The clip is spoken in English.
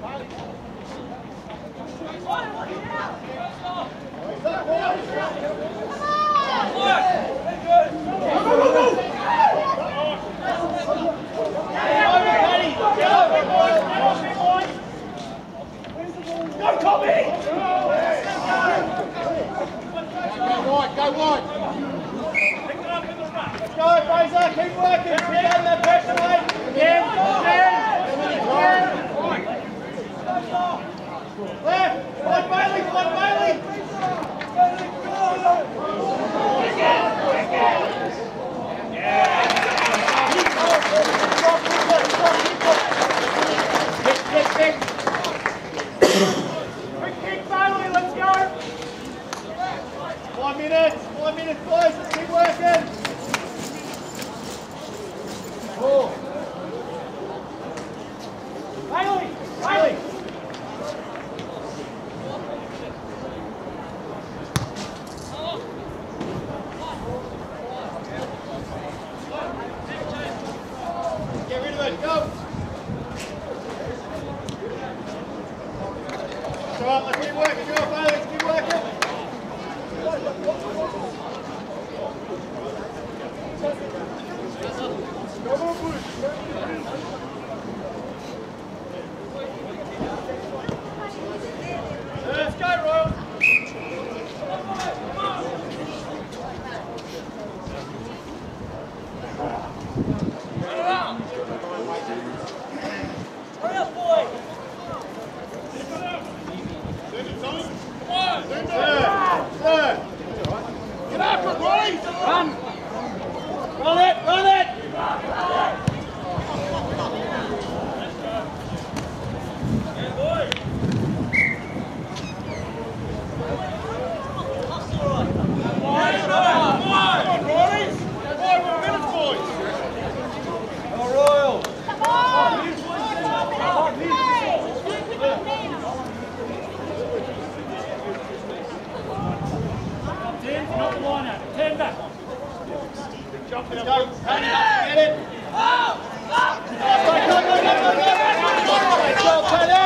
Vai, Lívia! Vai, Lívia! Vai, Lívia! Vai, Lívia! Vai, on! up. Get it! Go! Go! Go! Go! Go! Go! Go! Go! Go! Go! Go! Go! Go!